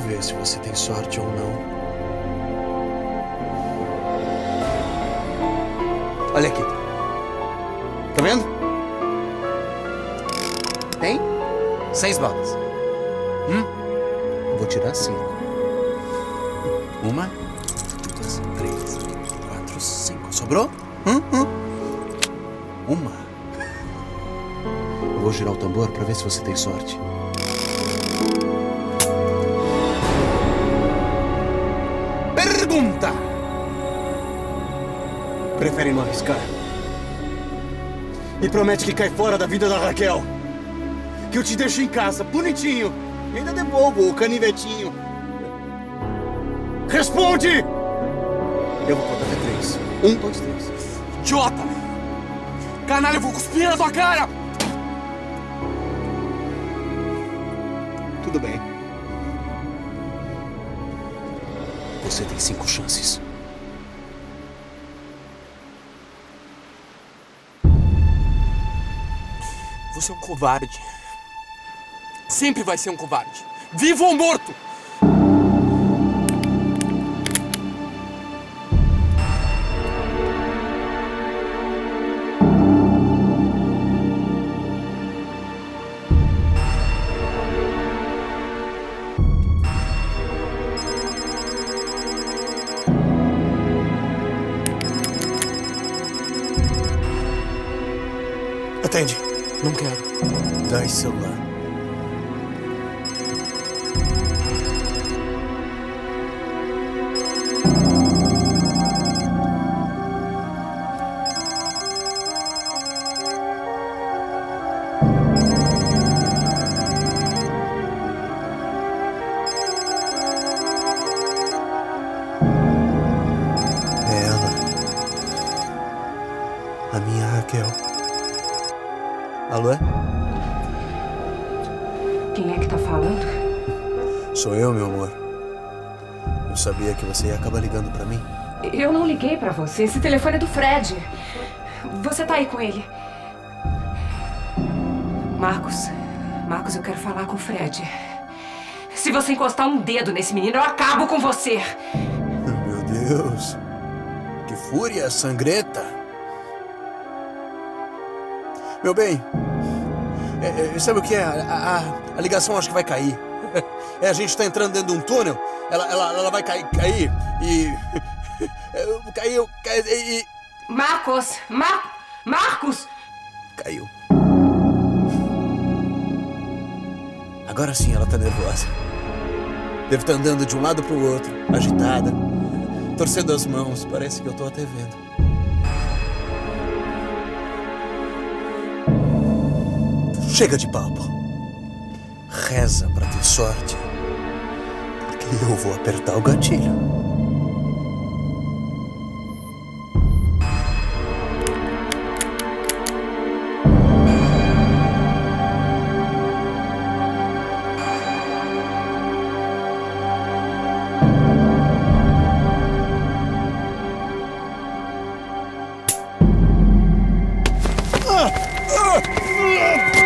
ver se você tem sorte ou não. Olha aqui. Tá vendo? Tem seis balas. Hum? Vou tirar cinco. Uma, duas, três, quatro, cinco. Sobrou? Hum? Hum? Uma. Vou girar o tambor pra ver se você tem sorte. Prefere não arriscar? E promete que cai fora da vida da Raquel. Que eu te deixo em casa, bonitinho. E ainda devolvo o canivetinho. Responde! Eu vou contar até três. Um, dois, três. Idiota! Canalha, eu vou cuspir na tua cara! Tudo bem. Você tem cinco chances. É um covarde. Sempre vai ser um covarde. Vivo ou morto! Atende. Não quero. Esse celular. É ela. A minha Raquel. Alô? Quem é que tá falando? Sou eu, meu amor. Eu sabia que você ia acabar ligando pra mim. Eu não liguei pra você. Esse telefone é do Fred. Você tá aí com ele. Marcos. Marcos, eu quero falar com o Fred. Se você encostar um dedo nesse menino, eu acabo com você. Meu Deus. Que fúria sangrenta. Meu bem, é, é, sabe o que é? A, a- a ligação acho que vai cair. É, a gente tá entrando dentro de um túnel, ela, ela, ela vai cair, cair e. é, Caiu, caiu e. Marcos! Mar... Marcos! Caiu. Agora sim ela tá nervosa. Deve estar andando de um lado pro outro, agitada, torcendo as mãos. Parece que eu tô até vendo. Chega de papo. Reza pra ter sorte. Porque eu vou apertar o gatilho. Ah! Ah! Ah!